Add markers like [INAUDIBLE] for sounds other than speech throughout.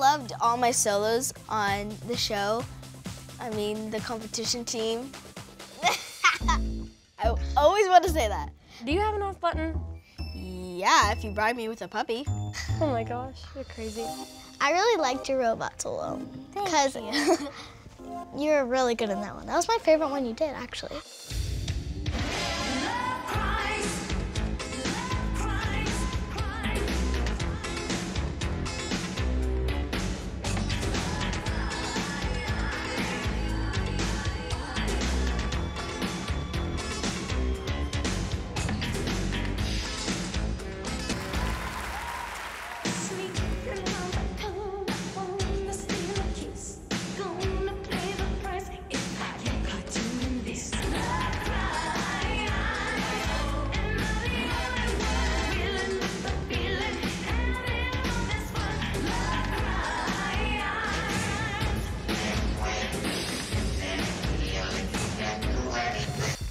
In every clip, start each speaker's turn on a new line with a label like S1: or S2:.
S1: I loved all my solos on the show. I mean, the competition team. [LAUGHS] I always want to say that.
S2: Do you have an off button?
S1: Yeah, if you bribe me with a puppy.
S2: Oh my gosh, you're crazy.
S3: I really liked your robot solo because you were really good in that one. That was my favorite one you did, actually.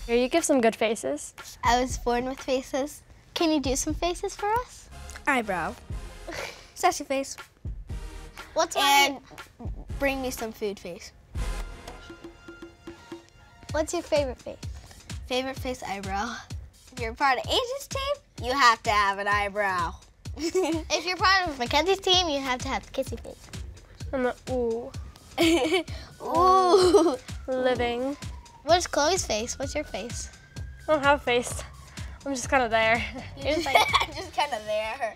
S2: Here, you give some good faces.
S3: I was born with faces. Can you do some faces for us?
S1: Eyebrow. [LAUGHS] Sassy face.
S3: What's
S1: And bring me some food face.
S3: What's your favorite face?
S1: Favorite face eyebrow. If you're part of Asia's team, you have to have an eyebrow. [LAUGHS]
S3: If you're part of Mackenzie's team, you have to have the kissy face.
S2: And the [LAUGHS] ooh,
S1: Ooh.
S2: living.
S3: What's Chloe's face? What's your face?
S2: I don't have a face. I'm just kind of there.
S3: You're just like [LAUGHS]
S1: I'm just kind of there.